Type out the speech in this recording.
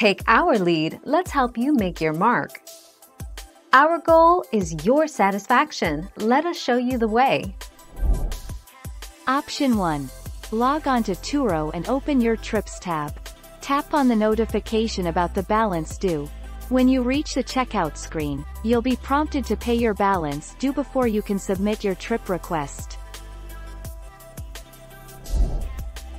Take our lead, let's help you make your mark. Our goal is your satisfaction. Let us show you the way. Option 1. Log on to Turo and open your Trips tab. Tap on the notification about the balance due. When you reach the checkout screen, you'll be prompted to pay your balance due before you can submit your trip request.